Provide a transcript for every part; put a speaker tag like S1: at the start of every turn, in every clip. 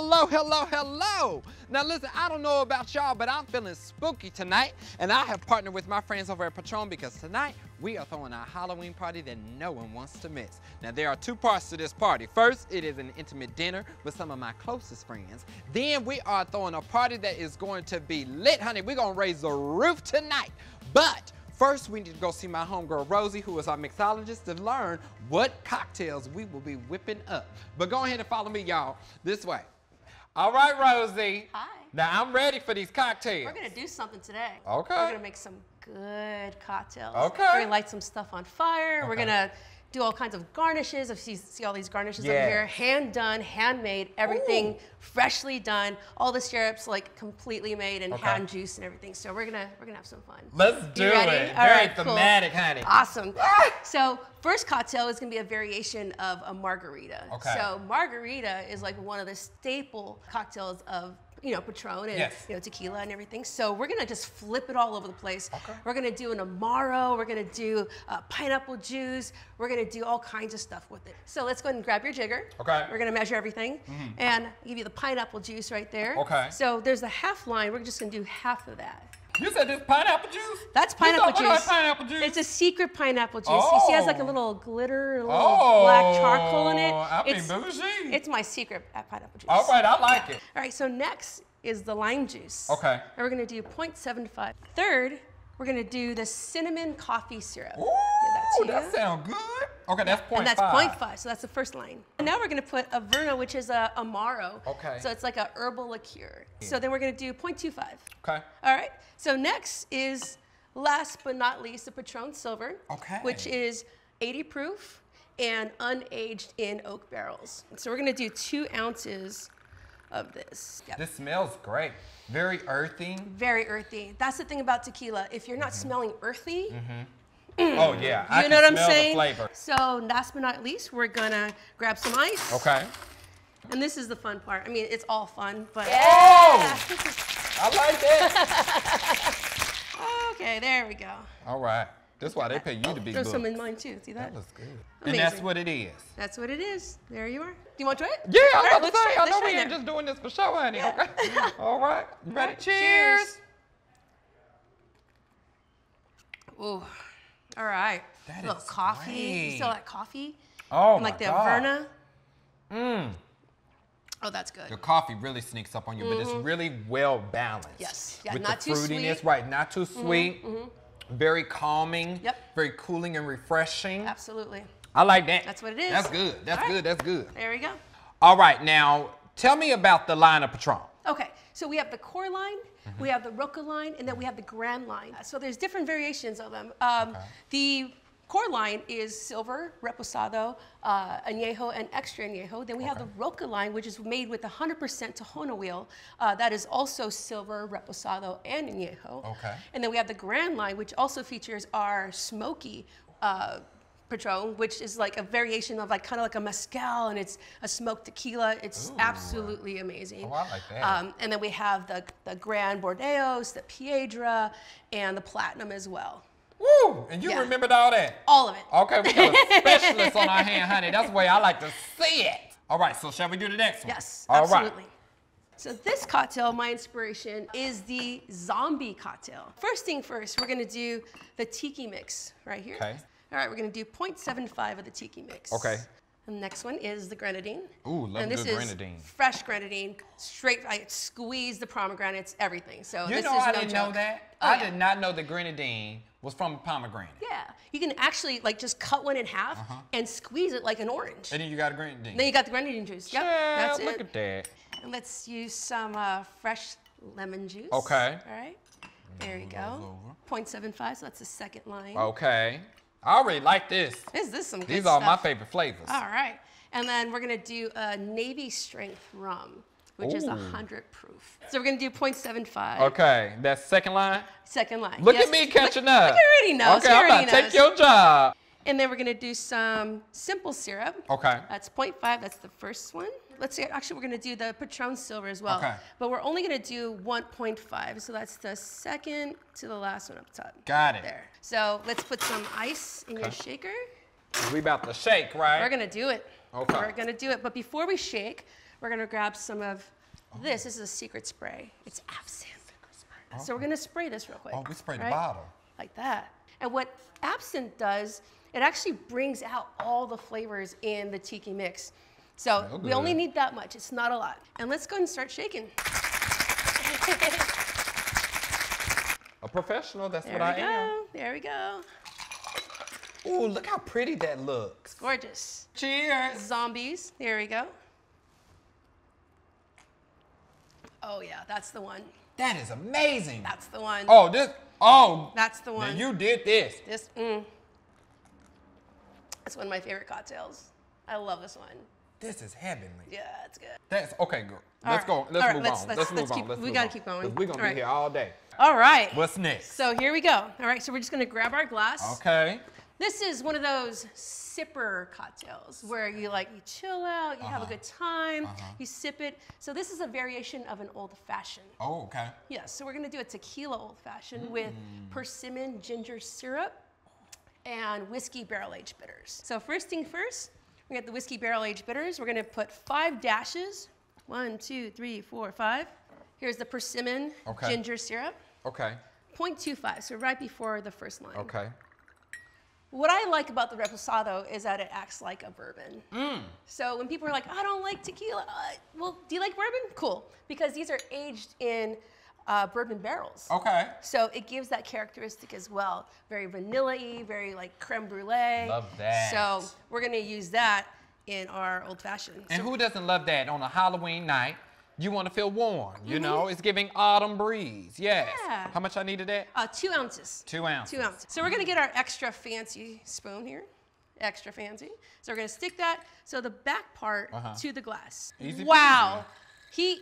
S1: hello, hello, hello. Now listen, I don't know about y'all, but I'm feeling spooky tonight, and I have partnered with my friends over at Patron because tonight we are throwing a Halloween party that no one wants to miss. Now there are two parts to this party. First, it is an intimate dinner with some of my closest friends. Then we are throwing a party that is going to be lit, honey. We're gonna raise the roof tonight. But First, we need to go see my homegirl Rosie, who is our mixologist, to learn what cocktails we will be whipping up. But go ahead and follow me, y'all, this way. All right, Rosie.
S2: Hi.
S1: Now I'm ready for these cocktails.
S2: We're gonna do something today.
S1: Okay.
S2: We're gonna make some good cocktails.
S1: Okay.
S2: We're gonna light some stuff on fire. We're gonna do all kinds of garnishes. I see, see all these garnishes over
S1: Yes.
S2: here. Hand done, handmade, everything
S1: Ooh.
S2: freshly done. All the syrups like completely made and
S1: Okay.
S2: hand juiced and everything. So we're gonna we're gonna have some fun.
S1: Let's do it.
S2: All
S1: Very
S2: right, cool.
S1: thematic, honey.
S2: Awesome.
S1: Ah!
S2: So first cocktail is gonna be a variation of a margarita.
S1: Okay.
S2: So margarita is like one of the staple cocktails of you know Patron and
S1: Yes.
S2: you know tequila and everything. So we're gonna just flip it all over the place.
S1: Okay.
S2: We're gonna do an amaro. We're gonna do uh, pineapple juice. We're gonna do all kinds of stuff with it. So let's go ahead and grab your jigger.
S1: Okay.
S2: We're gonna measure everything and give you the pineapple juice right there.
S1: Okay.
S2: So there's a half line. We're just gonna do half of that.
S1: You said this pineapple juice?
S2: That's pineapple juice.
S1: pineapple juice?
S2: It's a secret pineapple juice. You see, it has like a
S1: Oh.
S2: little glitter, a little
S1: oh,
S2: black charcoal in it.
S1: Oh, I mean,
S2: it's,
S1: bougie.
S2: it's my secret at pineapple juice.
S1: All right, I like it.
S2: All right, so next is the lime juice.
S1: Okay.
S2: And we're gonna do 0.75. Third, we're gonna do the cinnamon coffee syrup.
S1: Ooh,
S2: Give that to
S1: that sounds good. Okay, that's point
S2: and that's
S1: five.
S2: 0.5, so that's the first line. And now we're gonna put Averna, which is a Amaro.
S1: Okay.
S2: So it's like a herbal liqueur. So then we're gonna do 0.25.
S1: Okay.
S2: All right. So next is last but not least the Patron Silver.
S1: Okay.
S2: Which is 80 proof and unaged in oak barrels. So we're gonna do two ounces of this. Yep.
S1: This smells great. Very earthy.
S2: Very earthy. That's the thing about tequila. If you're not mm-hmm. smelling earthy, mm-hmm. Mm.
S1: Oh yeah, I
S2: you
S1: can
S2: know what I'm
S1: smell
S2: saying?
S1: the flavor.
S2: So last but not least, we're gonna grab some ice.
S1: Okay.
S2: And this is the fun part. I mean, it's all fun, but
S1: Oh! I like that.
S2: okay, there we go.
S1: All right. That's why they pay you to be
S2: Throw
S1: good.
S2: some in mine too. See that?
S1: That looks good. And that's what it is.
S2: That's what it is. There you are. Do you want to try it?
S1: Yeah,
S2: All
S1: I'm
S2: right,
S1: about
S2: let's
S1: to say,
S2: it.
S1: I know we ain't just doing this for show, honey.
S2: Yeah.
S1: Okay. All right. You ready?
S2: right,
S1: Cheers.
S2: cheers. Ooh. All right.
S1: That
S2: a little
S1: is
S2: coffee. You still like coffee?
S1: Oh
S2: and like the
S1: God.
S2: Averna?
S1: Mmm.
S2: Oh, that's good.
S1: The coffee really sneaks up on you, but it's really well balanced.
S2: Mm-hmm. Yes. Yeah,
S1: With
S2: not
S1: the
S2: too
S1: fruitiness,
S2: sweet. Mm-hmm.
S1: right? Not too sweet. Very calming.
S2: Yep.
S1: Very cooling and refreshing.
S2: Absolutely.
S1: I like that.
S2: That's what it is.
S1: That's good. That's
S2: right.
S1: good. That's good.
S2: There we go.
S1: All right, now tell me about the line of Patron.
S2: Okay, so we have the core line, we have the Roca line, and then we have the Grand line. So there's different variations of them. Um, The core line is silver, reposado, uh, añejo, and extra añejo. Then we have the Roca line, which is made with 100% tahona wheel. Uh, that is also silver, reposado, and añejo.
S1: Okay.
S2: And then we have the Grand line, which also features our smoky. Uh, Patron, which is like a variation of like kind of like a mezcal, and it's a smoked tequila. It's absolutely amazing.
S1: Oh, I like that.
S2: Um, and then we have the, the Grand Bordeaux, the Piedra, and the Platinum as well.
S1: Woo! And you
S2: Yeah.
S1: remembered all that.
S2: All of it.
S1: Okay, we got a specialist on our hand, honey. That's the way I like to see it. All right, so shall we do the next one?
S2: Yes,
S1: All right.
S2: absolutely. So this cocktail, my inspiration is the zombie cocktail. First thing first, we're gonna do the tiki mix right here.
S1: Okay.
S2: All right, we're gonna do 0.75 of the tiki mix.
S1: Okay.
S2: And the next one is the grenadine.
S1: Ooh, love
S2: and this
S1: good
S2: is
S1: grenadine.
S2: fresh grenadine, straight. I squeeze the pomegranates, everything. So
S1: You
S2: this
S1: know
S2: is
S1: I
S2: no
S1: didn't
S2: joke.
S1: know that.
S2: Oh,
S1: I
S2: yeah.
S1: did not know the grenadine was from pomegranate.
S2: Yeah, you can actually like just cut one in half and squeeze it like an orange.
S1: And then you got a grenadine.
S2: Then you got the grenadine juice. Yep,
S1: Yeah,
S2: that's
S1: look
S2: it.
S1: at that.
S2: And let's use some uh, fresh lemon juice.
S1: Okay.
S2: All right. There you go. 0.75, so that's the second line.
S1: Okay. I already like this.
S2: Is this some good
S1: These are my favorite flavors.
S2: All right. And then we're gonna do a navy strength rum, which is
S1: Ooh.
S2: 100 proof. So we're gonna do 0.75.
S1: Okay, that's second line.
S2: Second line.
S1: Look
S2: Yes.
S1: at me catching
S2: Look-
S1: up.
S2: Look, he already knows.
S1: Okay, I'm about to take your job.
S2: And then we're gonna do some simple syrup.
S1: Okay.
S2: That's 0.5, that's the first one. Let's see, actually we're gonna do the Patron Silver as well.
S1: Okay.
S2: But we're only gonna do 1.5, so that's the second to the last one up top.
S1: Got it.
S2: There. So let's put some ice in your shaker.
S1: We about to shake, right?
S2: We're gonna do it.
S1: Okay.
S2: We're gonna do it, but before we shake, we're gonna grab some of oh. this. This is a secret spray. It's absinthe. Secret spray. Okay. So we're gonna spray this real quick.
S1: Oh, we sprayed the
S2: right?
S1: bottle.
S2: Like that. And what absinthe does, it actually brings out all the flavors in the tiki mix. So
S1: Smell
S2: we only need that much. It's not a lot. And let's go and start shaking.
S1: A professional, that's
S2: There
S1: what
S2: we
S1: I am.
S2: go. There we go.
S1: Ooh, look how pretty that looks.
S2: It's Gorgeous.
S1: Cheers.
S2: Zombies. There we go. Oh yeah, that's the one.
S1: That is amazing.
S2: That's the one.
S1: Oh, this, oh.
S2: That's the one.
S1: you did this.
S2: This, mm. That's one of my favorite cocktails. I love this one.
S1: This is heavenly.
S2: Yeah, it's good.
S1: That's, okay, girl. Let's go. Let's
S2: right,
S1: move
S2: let's-
S1: on.
S2: let's-
S1: Let's, move
S2: let's
S1: on.
S2: keep-
S1: Let's
S2: we
S1: move
S2: gotta
S1: on.
S2: keep going.
S1: We're going to
S2: All
S1: be
S2: right.
S1: here all day.
S2: All right.
S1: What's next?
S2: So here we go. All right, so we're just gonna grab our glass.
S1: Okay.
S2: This is one of those sipper cocktails where you like you chill out, you have a
S1: Uh-huh.
S2: good time,
S1: Uh-huh.
S2: you sip it. So this is a variation of an old fashioned.
S1: Oh, okay.
S2: Yes, so we're gonna do a tequila old fashioned with
S1: Mm.
S2: persimmon ginger syrup and whiskey barrel aged bitters. So first thing first, we got the whiskey barrel aged bitters. We're gonna put five dashes. One, two, three, four, five. Here's the persimmon
S1: Okay.
S2: ginger syrup.
S1: Okay.
S2: 0.25, so right before the first line.
S1: Okay.
S2: What I like about the reposado is that it acts like a bourbon.
S1: Mm.
S2: So when people are like, I don't like tequila, uh, well, do you like bourbon? Cool, because these are aged in uh, bourbon barrels.
S1: Okay.
S2: So it gives that characteristic as well. Very vanilla-y, very like creme brulee.
S1: Love that.
S2: So we're gonna use that in our old fashioned.
S1: And
S2: So-
S1: who doesn't love that on a Halloween night? You want to feel warm, you
S2: Mm-hmm.
S1: know? It's giving autumn breeze. Yes.
S2: Yeah.
S1: How much I needed that?
S2: uh, two ounces.
S1: Two ounces.
S2: Two ounces. So we're gonna get our extra fancy spoon here. Extra fancy. So we're gonna stick that so the back part
S1: Uh-huh.
S2: to the glass.
S1: Easy
S2: wow. He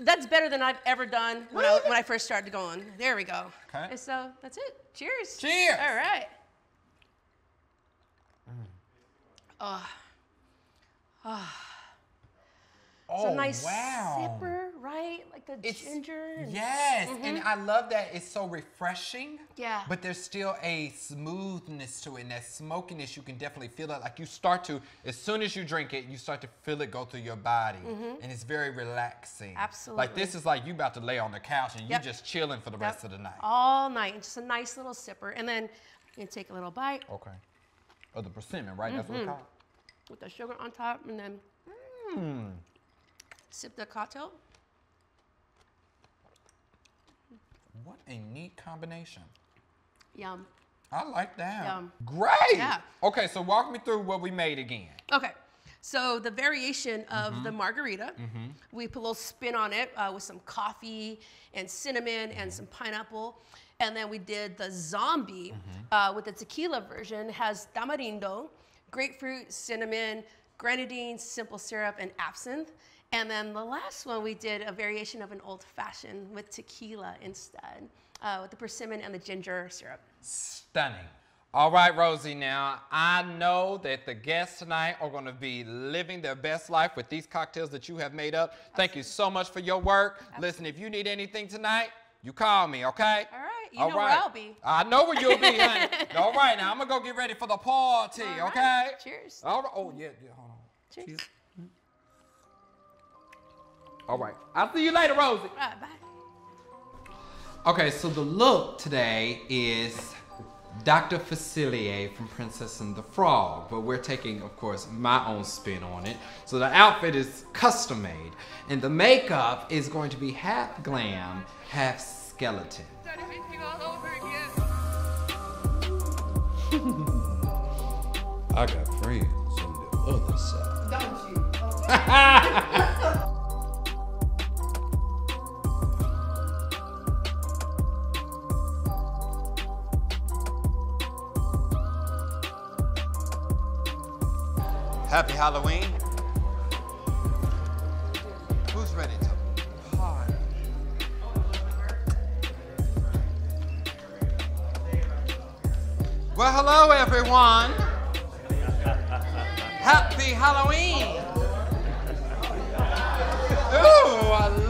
S2: that's better than I've ever done when I, when I first started going. There we go.
S1: Okay.
S2: And so that's it. Cheers.
S1: Cheers.
S2: All right. Oh,
S1: Oh,
S2: it's a nice
S1: wow.
S2: sipper, right? Like the
S1: It's-
S2: ginger. and-
S1: Yes, and I love that it's so refreshing.
S2: Yeah.
S1: But there's still a smoothness to it, and that smokiness you can definitely feel it. Like you start to, as soon as you drink it, you start to feel it go through your body, and it's very relaxing.
S2: Absolutely.
S1: Like this is like you about to lay on the couch and you
S2: Yep.
S1: just chilling for the
S2: Yep.
S1: rest of the night.
S2: All night. and Just a nice little sipper. And then you take a little bite
S1: Okay. Oh, the persimmon, right? That's what
S2: Mm-hmm.
S1: it's called.
S2: with the sugar on top and then
S1: Hmm.
S2: Sip the cocktail.
S1: What a neat combination.
S2: Yum.
S1: I like that.
S2: Yum.
S1: Great.
S2: Yeah.
S1: Okay, so walk me through what we made again.
S2: Okay. So the variation of
S1: Mm-hmm.
S2: the margarita, we put a little spin on it uh, with some coffee and cinnamon and some pineapple. And then we did the zombie
S1: Mm-hmm.
S2: uh, with the tequila version, has tamarindo, grapefruit, cinnamon, grenadine, simple syrup, and absinthe. And then the last one we did a variation of an old fashioned with tequila instead, uh, with the persimmon and the ginger syrup.
S1: Stunning. All right, Rosie, now I know that the guests tonight are going to be living their best life with these cocktails that you have made up. Thank you so much for your work. Listen, if you need anything tonight, you call me, okay?
S2: All right, you
S1: All
S2: know where. I'll be.
S1: I know where you'll be, honey. All right, now I'm going to go get ready for the party,
S2: right,
S1: okay?
S2: cheers.
S1: All right. Oh, yeah, yeah, hold on.
S2: Cheers.
S1: All right. I'll see you later, Rosie.
S2: All right, bye.
S1: Okay, so the look today is Dr. Facilier from Princess and the Frog, but we're taking, of course, my own spin on it. So the outfit is custom made, and the makeup is going to be half glam, half skeleton. I got friends on the other side. Happy Halloween. Who's ready to party? Well, hello, everyone. Happy Halloween. Ooh, I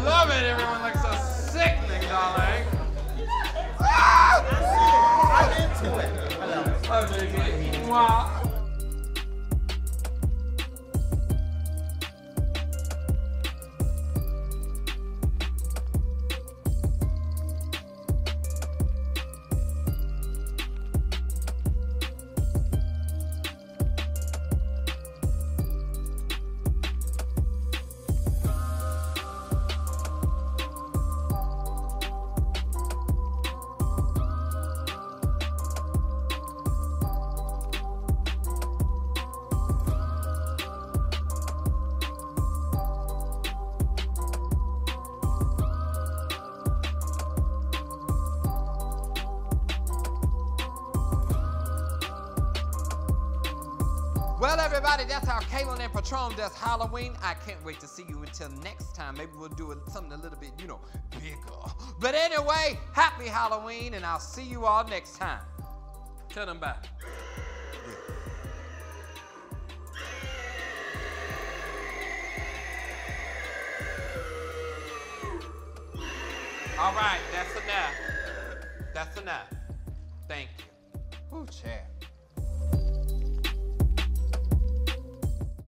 S1: Well, everybody, that's how Kalen and Patron does Halloween. I can't wait to see you until next time. Maybe we'll do something a little bit, you know, bigger. But anyway, happy Halloween, and I'll see you all next time. Tell them bye. All right, that's enough. That's enough. Thank you. Ooh, chair.